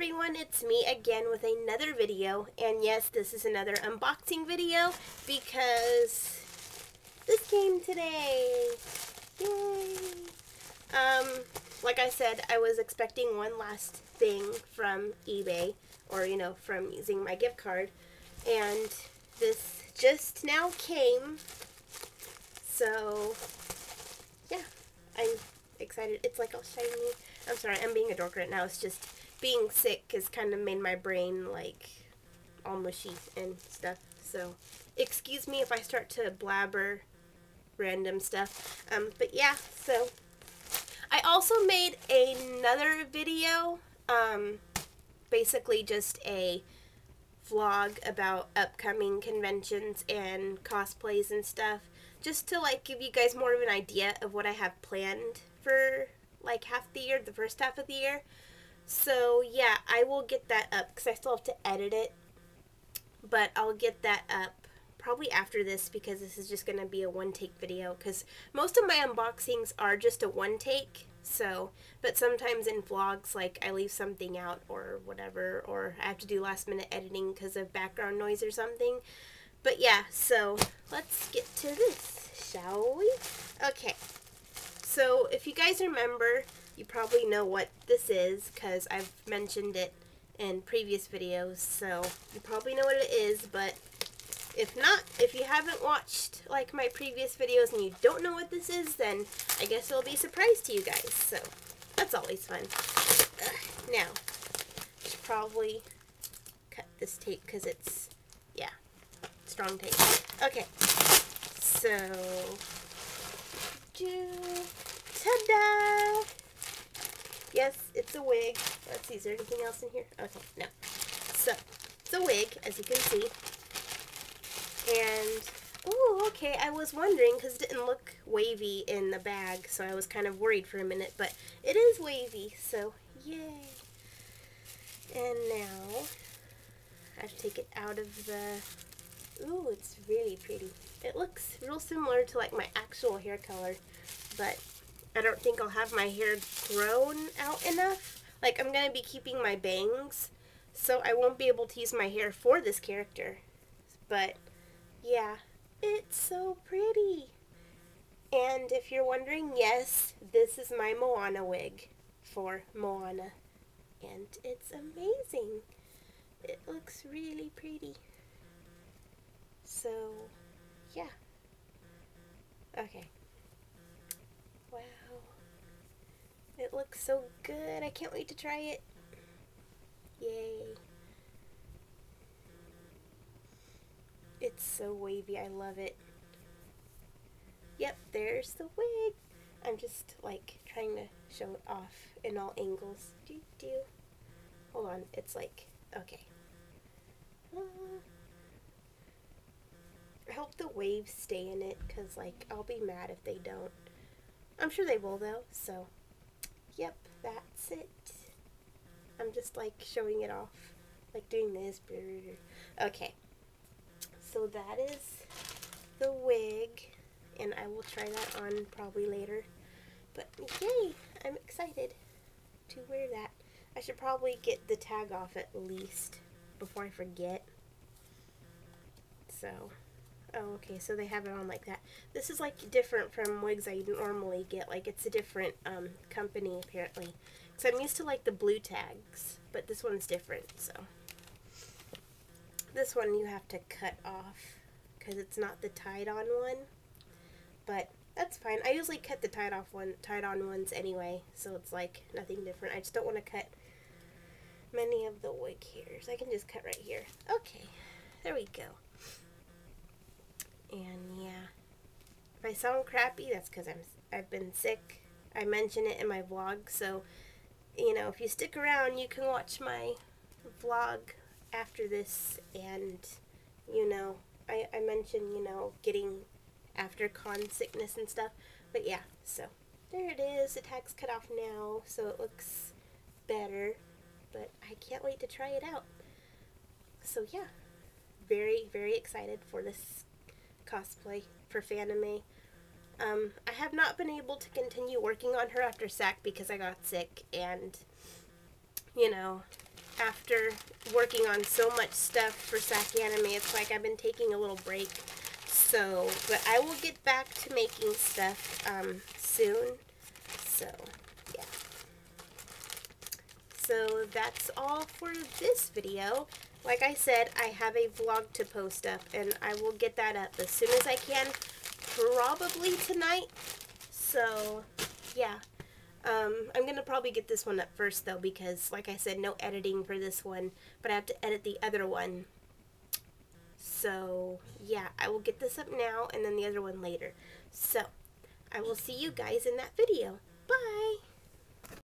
everyone, it's me again with another video, and yes, this is another unboxing video because this came today. Yay! Um, like I said, I was expecting one last thing from eBay, or you know, from using my gift card, and this just now came, so yeah, I'm excited. It's like all shiny. I'm sorry, I'm being a dork right now. It's just being sick has kind of made my brain like all mushy and stuff. So excuse me if I start to blabber random stuff. Um, but yeah, so I also made another video, um, basically just a vlog about upcoming conventions and cosplays and stuff, just to like give you guys more of an idea of what I have planned for like half the year, the first half of the year. So yeah, I will get that up because I still have to edit it. But I'll get that up probably after this because this is just going to be a one take video because most of my unboxings are just a one take. So, but sometimes in vlogs, like I leave something out or whatever, or I have to do last minute editing because of background noise or something. But yeah, so let's get to this, shall we? Okay, so if you guys remember, you probably know what this is because I've mentioned it in previous videos, so you probably know what it is, but if not, if you haven't watched like my previous videos and you don't know what this is, then I guess it'll be a surprise to you guys, so that's always fun. Ugh, now, should probably cut this tape because it's, yeah, strong tape. Okay, so, ta-da! Yes, it's a wig. Let's see, is there anything else in here? Okay, no. So, it's a wig, as you can see. And, oh, okay, I was wondering, because it didn't look wavy in the bag, so I was kind of worried for a minute, but it is wavy, so yay. And now, I have to take it out of the, ooh, it's really pretty. It looks real similar to like my actual hair color, but I don't think I'll have my hair grown out enough. Like, I'm going to be keeping my bangs, so I won't be able to use my hair for this character. But, yeah, it's so pretty. And if you're wondering, yes, this is my Moana wig for Moana. And it's amazing. It looks really pretty. So, yeah. Okay. It looks so good. I can't wait to try it. Yay. It's so wavy. I love it. Yep, there's the wig. I'm just like trying to show it off in all angles. Do do. Hold on. It's like okay. Uh, I hope the waves stay in it because like I'll be mad if they don't. I'm sure they will though. So yep, that's it. I'm just like showing it off, like doing this. Okay, so that is the wig, and I will try that on probably later. But yay, I'm excited to wear that. I should probably get the tag off at least before I forget. So, oh, okay, so they have it on like that. This is like different from wigs I normally get. Like it's a different um, company apparently. So I'm used to like the blue tags, but this one's different. So this one you have to cut off because it's not the tied on one. But that's fine. I usually cut the tied off one, tied on ones anyway, so it's like nothing different. I just don't want to cut many of the wig hairs. I can just cut right here. Okay, there we go. And yeah, if I sound crappy, that's because I'm I've been sick. I mention it in my vlog, so you know if you stick around, you can watch my vlog after this. And you know, I I mentioned you know getting after con sickness and stuff. But yeah, so there it is. The tag's cut off now, so it looks better. But I can't wait to try it out. So yeah, very very excited for this cosplay for Fanime. Um, I have not been able to continue working on her after SAC because I got sick and, you know, after working on so much stuff for SAC Anime, it's like I've been taking a little break. So, but I will get back to making stuff um, soon. So, yeah. So that's all for this video. Like I said, I have a vlog to post up, and I will get that up as soon as I can, probably tonight. So, yeah. Um, I'm going to probably get this one up first, though, because, like I said, no editing for this one, but I have to edit the other one. So, yeah, I will get this up now, and then the other one later. So, I will see you guys in that video. Bye!